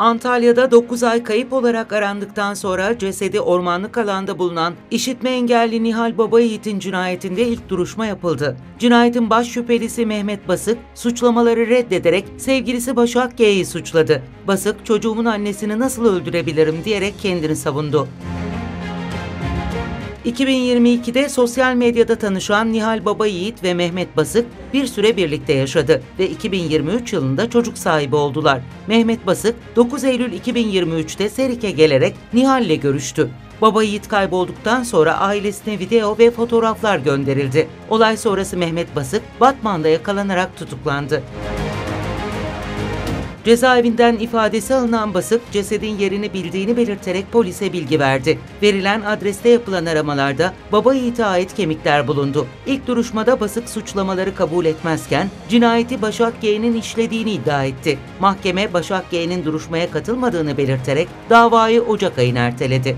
Antalya'da 9 ay kayıp olarak arandıktan sonra cesedi ormanlık alanda bulunan işitme engelli Nihal Babayiğit'in cinayetinde ilk duruşma yapıldı. Cinayetin baş şüphelisi Mehmet Basık, suçlamaları reddederek sevgilisi Başak G'yi suçladı. Basık, çocuğumun annesini nasıl öldürebilirim diyerek kendini savundu. 2022'de sosyal medyada tanışan Nihal Baba Yiğit ve Mehmet Basık bir süre birlikte yaşadı ve 2023 yılında çocuk sahibi oldular. Mehmet Basık 9 Eylül 2023'te Serik'e gelerek Nihal ile görüştü. Baba Yiğit kaybolduktan sonra ailesine video ve fotoğraflar gönderildi. Olay sonrası Mehmet Basık Batman'da yakalanarak tutuklandı. Cezaevinden ifadesi alınan Basık, cesedin yerini bildiğini belirterek polise bilgi verdi. Verilen adreste yapılan aramalarda baba Yiğit'e ait kemikler bulundu. İlk duruşmada Basık suçlamaları kabul etmezken cinayeti Başak G'nin işlediğini iddia etti. Mahkeme Başak G'nin duruşmaya katılmadığını belirterek davayı Ocak ayına erteledi.